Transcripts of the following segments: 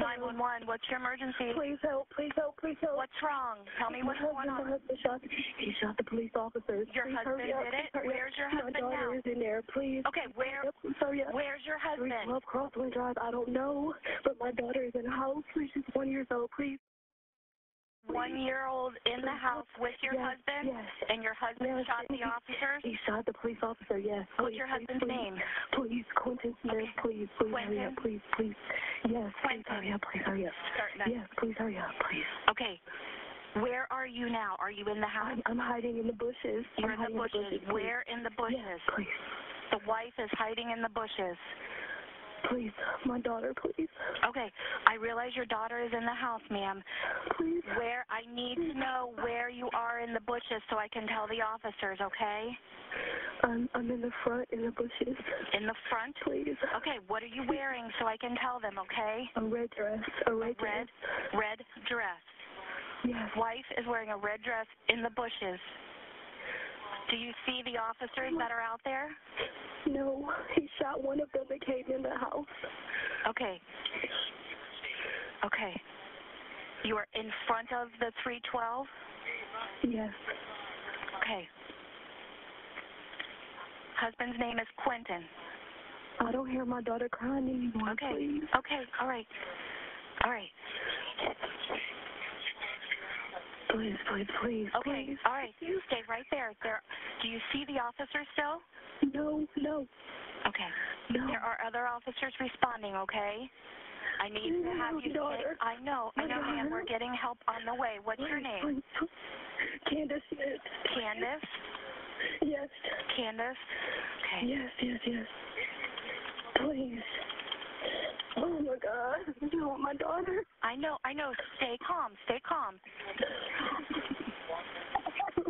911, what's your emergency? Please help, please help, please help. What's wrong? Tell me what's going on. husband shot, he shot the police officers. Your please husband did it? please hurry up. Where's your My daughter now? is in there, please. Okay, where hurry where's your husband? 312 Crosswind Drive, I don't know, but my daughter is in the house. Please, she's one years old, please. One year old in the house with your yes, husband? Yes. And your husband Yes, shot the he- officers? He shot the police officer, yes. What's Please, your please, husband's please. name? Please, Quentin Smith, please, please hurry up, please, please. Yes, please Quentin. hurry up, please hurry up. Yes, please hurry up, please. Okay. Where are you now? Are you in the house? I'm, I'm hiding in the bushes. You're in the bushes. please. Where in the bushes? Yes, please. The wife is hiding in the bushes. Please, my daughter, please. Okay. I realize your daughter is in the house, ma'am. Please. Where I need to know where you are in the bushes so I can tell the officers, okay? I'm, I'm in the front in the bushes. In the front? Please. Okay, what are you wearing so I can tell them, okay? A red dress. A red Red, dress. red dress. Yes. Wife is wearing a red dress in the bushes. Do you see the officers that are out there? No, he shot one of them that came in the house. Okay. Okay. You are in front of the 312? Yes. Okay. Husband's name is Quentin. I don't hear my daughter crying anymore, Okay. please. Okay, all right. All right. Please, please, please, Okay, please. all right. Stay right there. There do you see the officers still? No, no, Okay. no. There are other officers responding, okay? I need to have you daughter. stay. I know, I know, ma'am. We're getting help on the way. What's your name? Candace. Candace? Yes. Candace? Okay. Yes, yes, yes. Please. My God. You want my daughter? I know, I know. Stay calm. Stay calm.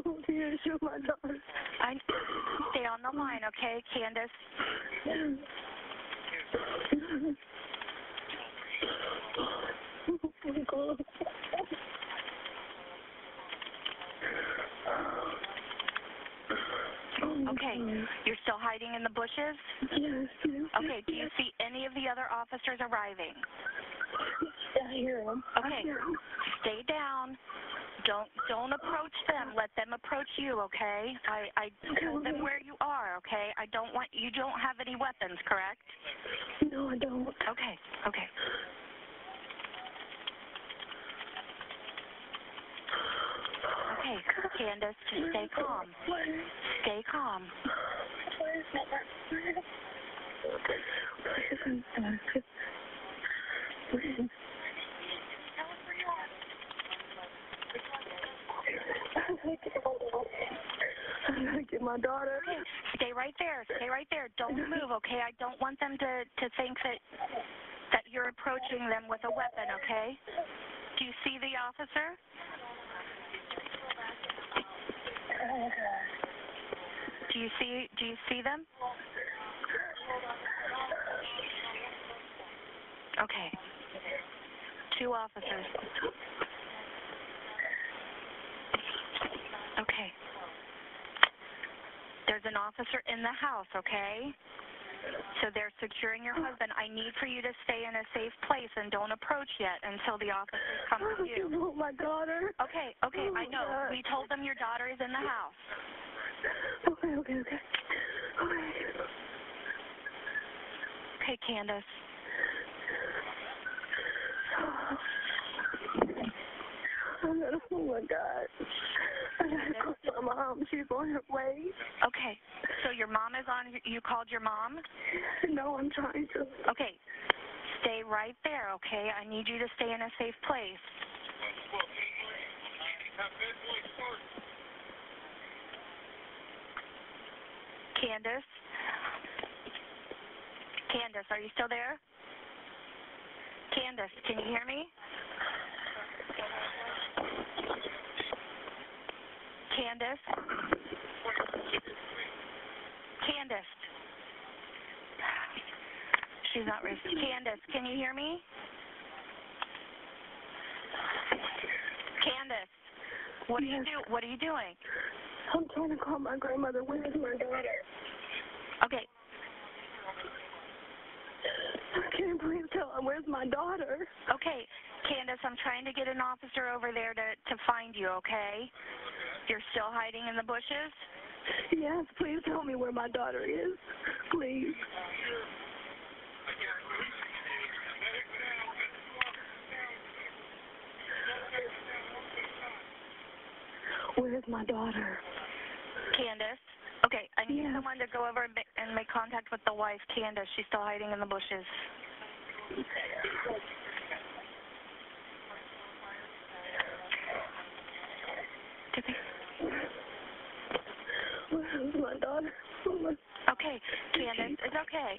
Oh dear, you're my daughter. I stay on the line, okay, Candace? Oh my God. Oh my Okay. Mm-hmm. You're still hiding in the bushes? Yes, yes. Okay. Do you see any of the other officers arriving? I hear. I Okay. hear him. Stay down. Don't don't approach them. Let them approach you, okay? I I told them where you are, okay? I don't want you don't have any weapons, correct? No, I don't. Okay. Okay. Okay, Candace, just stay calm. Stay calm. Get my daughter. Okay, stay right there. Stay right there. Don't move, okay? I don't want them to to think that that you're approaching them with a weapon, okay? Do you see the officer? Do you see do you see them? Okay. Two officers. Okay. There's an officer in the house, okay? So they're securing your husband. I need for you to stay in a safe place and don't approach yet until the officers come with oh, you. Oh, my daughter. Okay, okay, oh, I know. Oh, God. We told them your daughter is in the house. Okay, okay, okay. Okay. Okay, Candace. Oh my God. I gotta call my mom. She's on her way. Okay, so your mom is on. You called your mom? No, I'm trying to. Okay, stay right there, okay? I need you to stay in a safe place. Candace? Candace, are you still there? Candace, can you hear me? Candace? Candace? She's not raised. Candace, can you hear me? Candace, what are you do? What are you doing? I'm trying to call my grandmother. Where is my daughter? Okay, I can't please tell him where's my daughter. Okay, Candace, I'm trying to get an officer over there to, to find you, okay? You're still hiding in the bushes? Yes, please tell me where my daughter is. Please. Where's my daughter? Candace? Okay, I need Yes. someone to go over and, ma- and make contact with the wife, Candace. She's still hiding in the bushes. Did they- Oh Okay, Candace, it's okay.